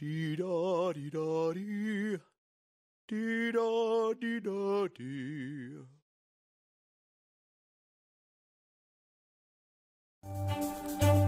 Dee da dee da dee. Dee da dee da dee. Thank you.